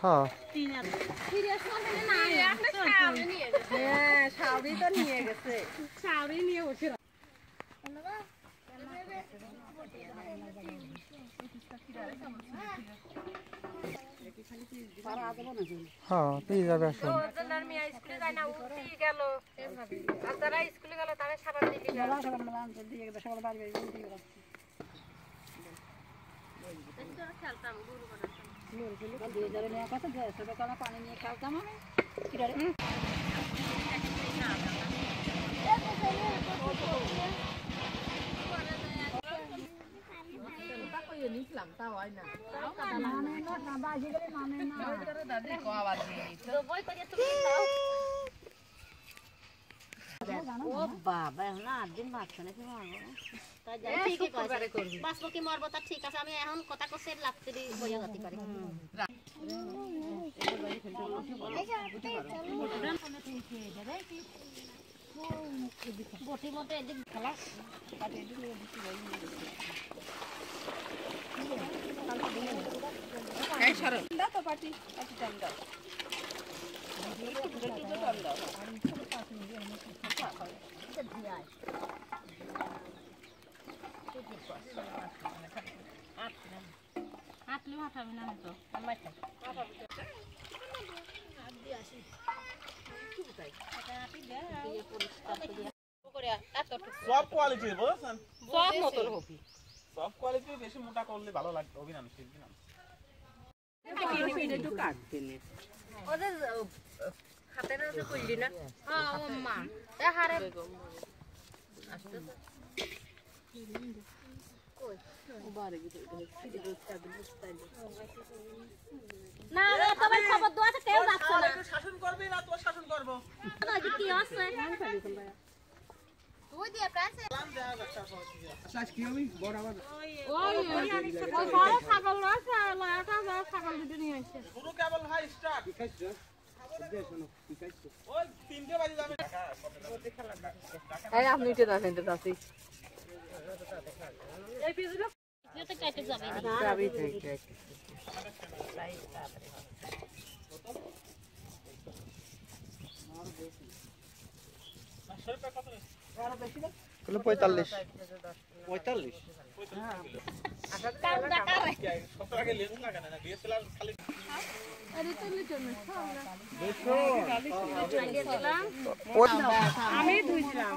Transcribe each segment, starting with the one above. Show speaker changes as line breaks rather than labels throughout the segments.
হ্যাঁ।
হ্যাঁ সাউরি তো নিয়ে গেছে। সাউরি নিয়ে বসে
হ্যাঁ পেয়ে যাবে আসুন
মিয়া স্কুলে যায় না
ও বাবা এখন আট দিন বাঁচছো নাকি মারবো বাঁচবো কি মরবো তা ঠিক আছে আমি এখন কথা কষে লাগতে বইয়া গতি পারি। বটি মতো এদিক খেলা হাতলেও হাঁটাবি না তো।
সব কোয়ালিটির বুঝছেন?
সব মতন হবি
সব কোয়ালিটির বেশি মোটা করলে ভালো লাগতো
কাটতে নে হাতের করলি না? হ্যাঁ ও মা। হারে।
না রে সবাই খবর দেওয়া আছে কেউ যাচ্ছে না।
শাসন করবি না তোর শাসন করব।
আজ কি আছে?
তুই দিয়ে প্রান্সে
শুরু কেবল ভাই স্টার্ট ওই তিনটে বাজে যাবে
এই আপনি এটা দেখেন তো দাসি
এটা কেটে যাবে
যাবি থেকে
তাহলে পঁয়তাল্লিশ
পঁয়তাল্লিশ সত্তর আগে লেন্স লাগানো না ডিএসএলআর খালি
আমি ধুইছিলাম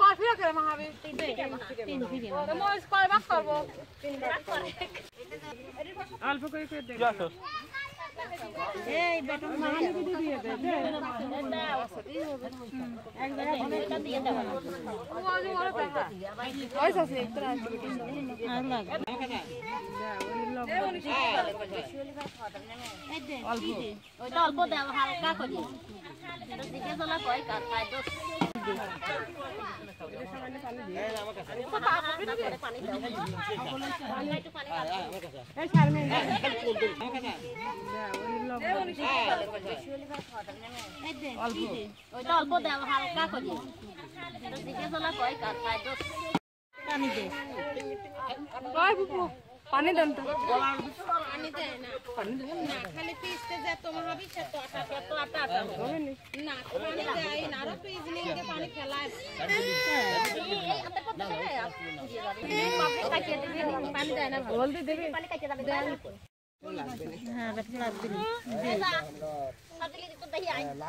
কফিও করে মাহাবি
তিন
করব অল্প করে করে দে
অল্প ওইটা অল্প দাও হালকা করে এটা কয় কার খাই অল্প ওইটা হালকা করে দিকে চলা কয় কার পানি দে
কয় বুবু পানি দেন তো
খালি পিসতে যা তোমার হবে সে তো আটা তো আটা আটা না পানি দেয় না আরও পিস নিয়ে পানি ফেলায় পানি দেয় না
জলদি দেবে
পানি কাটে যাবে
হ্যাঁ বেটা লাগবে না পানি দিবি
এই গামলা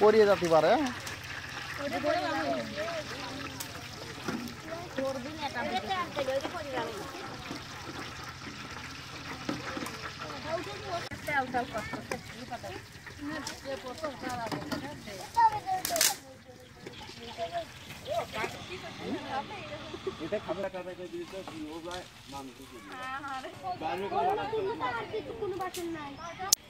পরিয়ে যেতে পারে
এটা খাবে কাটা করে দিতে ও যায় মানুষ
গাবলার তো মাইছিলাম সব
নাই।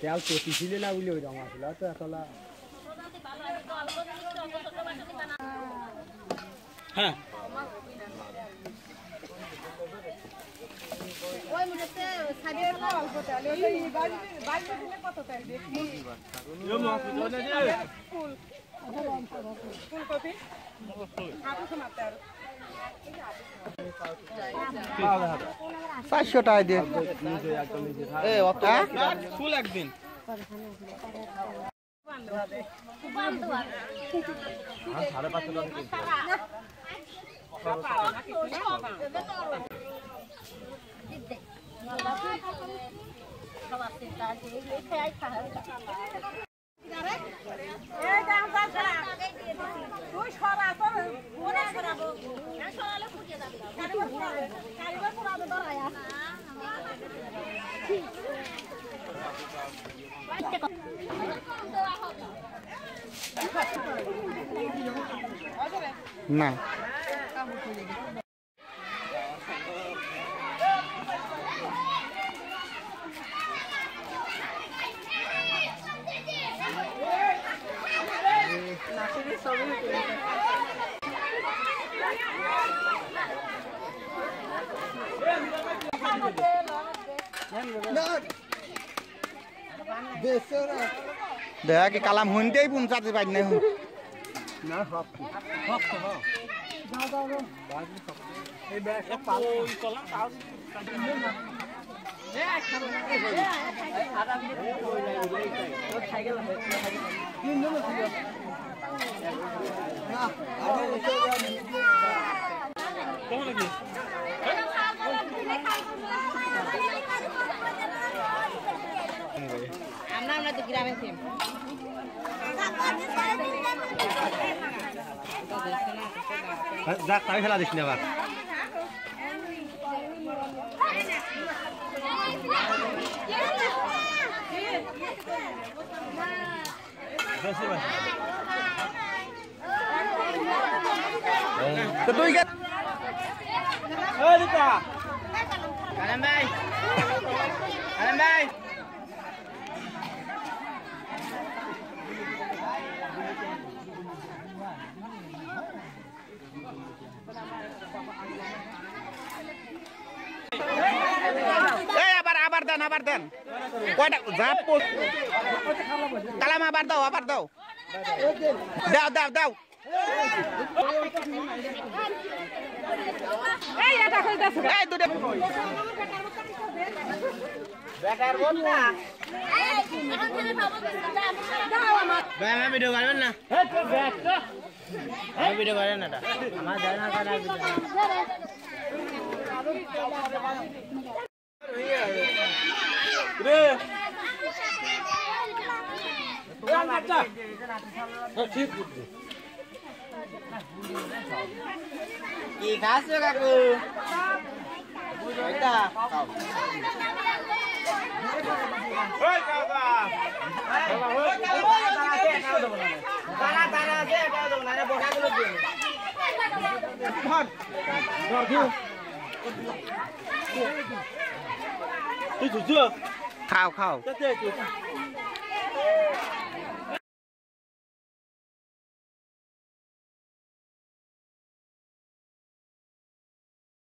তেল পেটি ছিল না বুঝলে ওই রঙা ছিল তো আসলে
হ্যাঁ
চারশো টাকা দিয়ে। এ অত
ফুল একদিন। সাড়ে পাঁচশো টাকা
না
দেখা কি কালাম শুনতেই পঞ্চায়েত পাই নাই। শুন
আমরা আমরা তো গ্রামে ছিলাম
যাক তাই খেলা দিস না আবার। তো তুই কে
এই দিকা কালাম ভাই। কালাম ভাই।
এই আবার আবার দেন আবার দেন কয়টা যা পোস্ট কালাম আবার দাও আবার দাও দাও দাও দাও এই দুটো
ভাই আমি ভিডিও করবেন না আমি ভিডিও করেন না আমার জানা করা রে কি খাচ্ছ কাকু এটা ওই কাকা দানা দানা